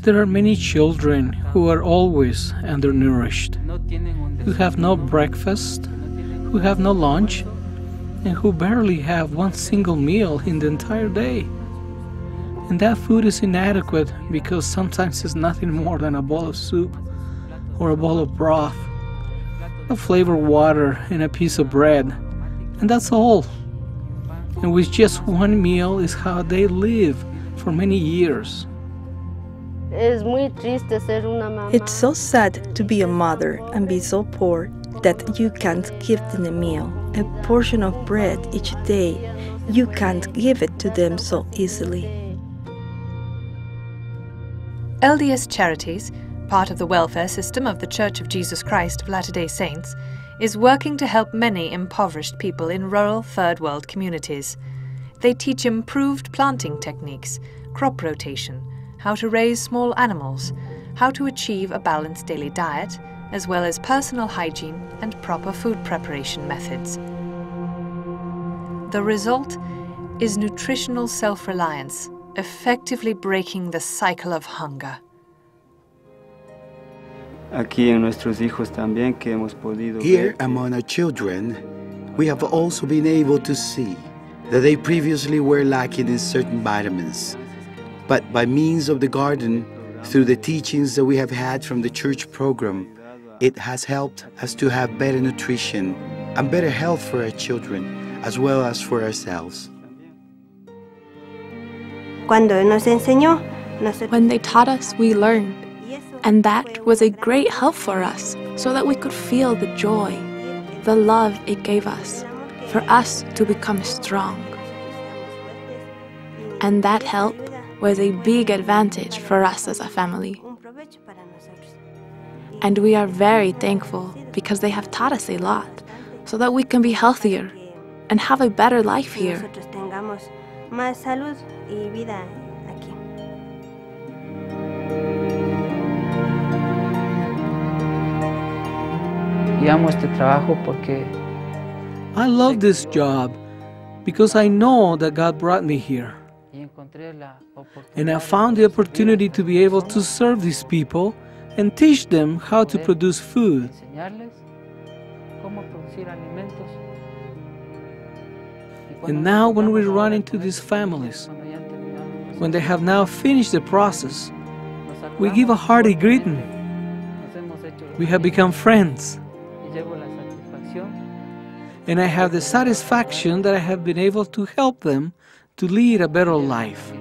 There are many children who are always undernourished, who have no breakfast, who have no lunch, and who barely have one single meal in the entire day. And that food is inadequate because sometimes it's nothing more than a bowl of soup or a bowl of broth, a flavored water, and a piece of bread. And that's all. And with just one meal is how they live for many years. It's so sad to be a mother and be so poor that you can't give them a meal, a portion of bread each day. You can't give it to them so easily. LDS Charities, part of the welfare system of The Church of Jesus Christ of Latter day Saints, is working to help many impoverished people in rural third world communities. They teach improved planting techniques, crop rotation, how to raise small animals, how to achieve a balanced daily diet, as well as personal hygiene and proper food preparation methods. The result is nutritional self reliance, effectively breaking the cycle of hunger. Here among our children, we have also been able to see that they previously were lacking in certain vitamins. But by means of the garden, through the teachings that we have had from the church program, it has helped us to have better nutrition and better health for our children as well as for ourselves. When they taught us, we learned. And that was a great help for us so that we could feel the joy, the love it gave us, for us to become strong. And that help was a big advantage for us as a family. And we are very thankful because they have taught us a lot so that we can be healthier and have a better life here. I love this job because I know that God brought me here. And I found the opportunity to be able to serve these people and teach them how to produce food. And now, when we run into these families, when they have now finished the process, we give a hearty greeting. We have become friends. And I have the satisfaction that I have been able to help them to lead a better life.